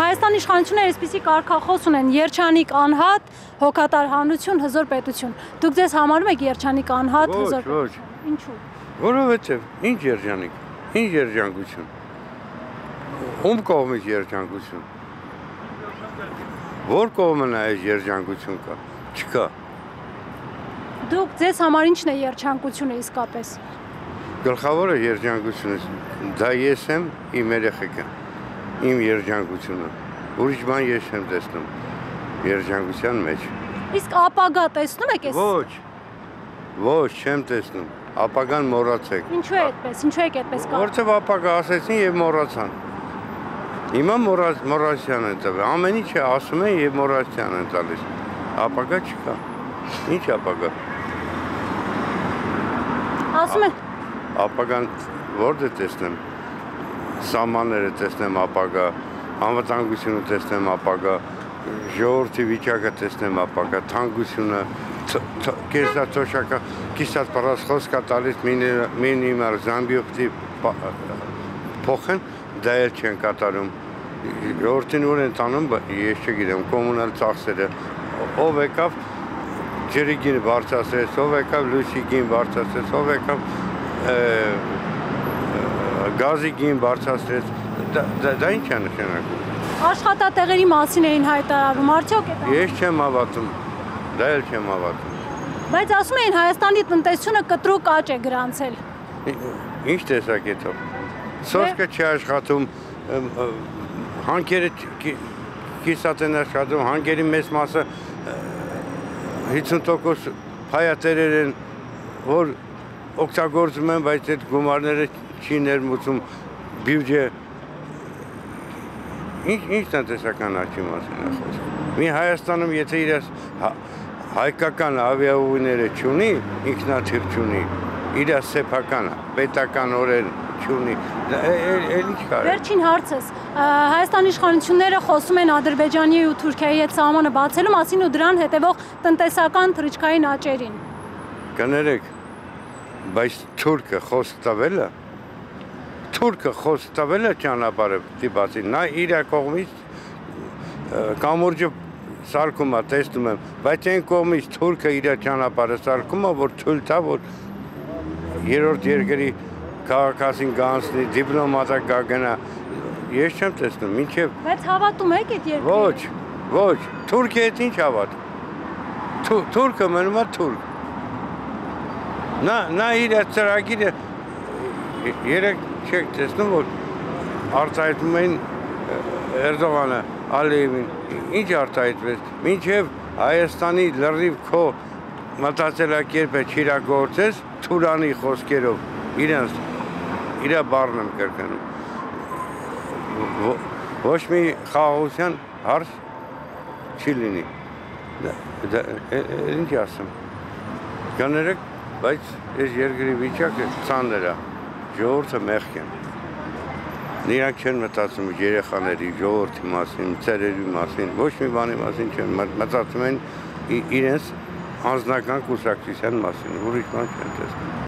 Հայաստանի իշխանությունները այսպիսի կարգախոս ունեն՝ երջանիկ անհատ, հոգատար հանրություն, հզոր պետություն։ Դուք ձեզ համարում եք երջանիկ անհատ, Ոչ, հզոր ոչ։ պետություն։ Ինչու։ Որովհետև ինչ երջանիկ, ինչ երջանկություն։ Ում կողմից երջանկություն։ Որ կողմն է այս երջանկություն կա։ Չկա։ Դուք ձեզ համար ինչն է երջանկությունը իսկապես։ Գլխավորը երջանկությունը դա ես եմ, իմ երեխեքը։ Իմ երջանկությունը։ Ուրիշ բան ես չեմ տեսնում երջանկության մեջ։ Իսկ ապագա տեսնում եք այս։ Ոչ։ Ոչ, չեմ տեսնում։ Ապագան մոռացեք։ Ինչու է այդպես։ Ինչու եք այդպես կա։ Որտեվ ապագա ասեցին եւ մոռացան։ Հիմա մոռաց մոռացյան են տվել։ Ամեն ինչը ասում են եւ մոռացյան են տալիս։ Ապագա չկա։ Ինչ ապագա։ Ասում են Ապագան որտե տեսնեմ։ Սամանները տեսնեմ ապագա, անվտանգությունը տեսնեմ ապագա, ժողովրդի վիճակը տեսնեմ ապագա, թանկությունը, կեսա թոշակա, կիսած պարասխոսկա տալիս մինիմալ զամբիոպտի փոխեն, դա էլ չեն կատարում։ Ժողովրդին ուր են տանում, ես չգիտեմ, կոմունալ ծախսերը, ով եկավ ջրի գին բարձրացրեց, ով եկավ լույսի գին բարձրացրեց, ով եկավ գազի գին բարձրացրեց, դա, դա, դա ինչ է նշանակում։ աշխատատեղերի մասին էին հայտարարում, արդյոք այդ Ես չեմ հավատում, դա էլ չեմ հավատում։ Բայց ասում էին Հայաստանի տնտեսությունը կտրուկ աճ է գրանցել։ Ինչ տեսակետով։ Սոսկը չի աշխատում, հանքերը կիսատ են աշխատում, հանքերի մեծ մասը ը, 50% հայատերեր են, որ օգտագործում են, բայց այդ գումարները չի ներմուծում բյուջե Ինչ ինչ տնտեսական աճի մասին է խոսքը։ Մի Հայաստանում եթե իր հա- հայկական ավիաուղիները չունի, ինքնաթիռ չունի, իր սեփական պետական օրեր չունի, դա է- է- է- ինչ կարի։ Վերջին հարցս։ Հայաստանի իշխանությունները խոսում են Ադրբեջանի ու Թուրքիայի հետ սահմանը բացելու մասին ու դրան հետևող տնտեսական թռիչքային աճերին։ Կներեք, բայց թուրքը խոսք տվել է, թուրքը խոսք տվել է ճանապարհը դիպացի, նա իր կողմից կամուրջը սարկում է, տեսնում եմ, բայց այն կողմից թուրքը իր ճանապարհը սարկում է, որ թույլ տա, որ երրորդ երկրի քաղաքացին գանցնի, դիպլոմատը գագնա, ես չեմ տեսնում, ինչև Բայց հավատում եք այդ երկրին։ Ոչ, ոչ, Թուրքիա հետ ինչ հավատ։ Թու- Թուրքը մնում է թուրք։ Նա նա իր ծրագիրը երեք չեք տեսնում որ արտահայտում են Էրդողանը, Ալիևին, ինչ արտահայտվեց, մինչև Հայաստանի լրիվ քո մտածելակերպը չիրագործես Թուրանի խոսքերով իրենց իր բառն եմ կրկնում ոչ մի խաղաղության հարց չի լինի։ Դա ինչ ասեմ։ Կներեք, բայց այս երկրի վիճակը ցաներ է։ Ժողովուրդը մեղք է։ Նրանք չեն մտածում երեխաների, ժողովրդի մասին, ծերերի մասին, ոչ մի բանի մասին չեն մտ- մտածում են իրենց անձնական կուսակցության մասին, ուրիշ բան չեն տեսնում։